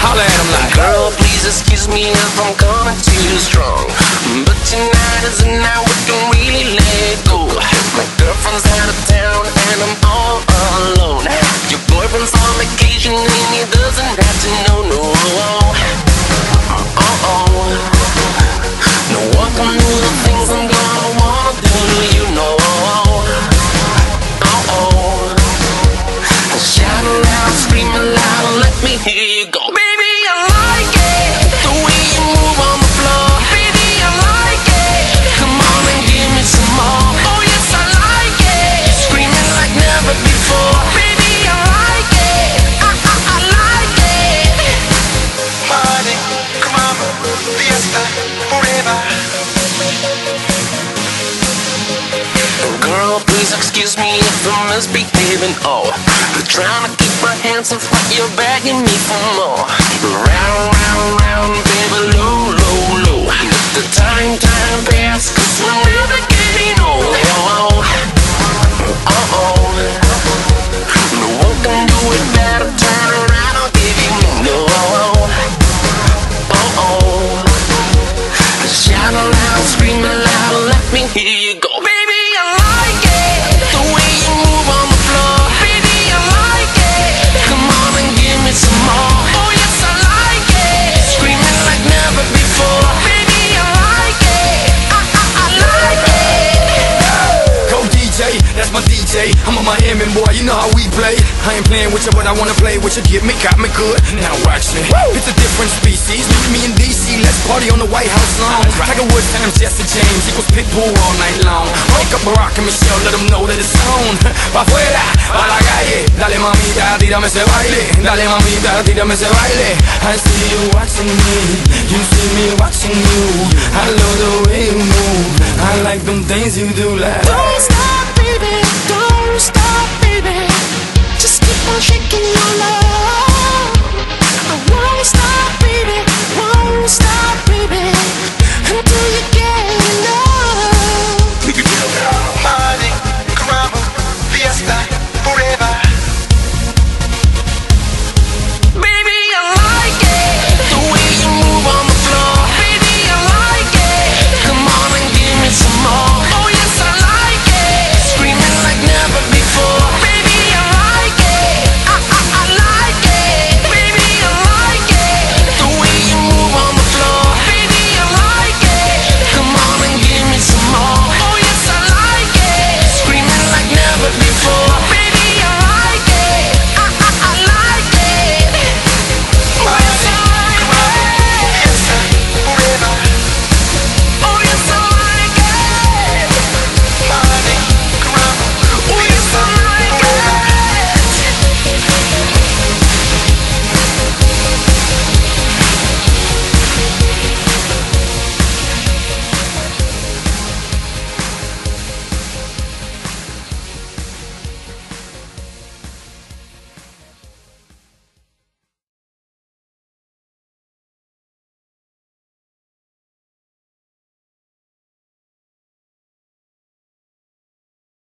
Holla at him like Girl, please excuse me if I'm coming too strong. But tonight is the night we can really let go. My girlfriend's out of town and I'm all alone. Your boyfriend's on vacation and he doesn't have to know, excuse me if I'm misbehaving. Oh, trying to keep my hands off what you're begging me for more. Round, round, round, baby, low, low, low. Let the time, time pass, cause we're never getting old. Oh, oh, oh. oh No one can do it better. Turn around, I'll give you. No, oh, oh. Shout aloud, scream aloud, let me hear you go. Miami boy, you know how we play. I ain't playing with you, but I wanna play with you. Get me, got me good. Now watch me. It's a different species. Me in DC, let's party on the White House lawn. Tiger Woods times Jesse James equals Pitbull all night long. Wake up Barack and Michelle, let them know that it's on. Pa' afuera, pa' la calle. Dale mamita, tírame ese baile. Dale mamita, tírame ese baile. I see you watching me, you see me watching you. I love the way you move. I like them things you do like. Don't stop,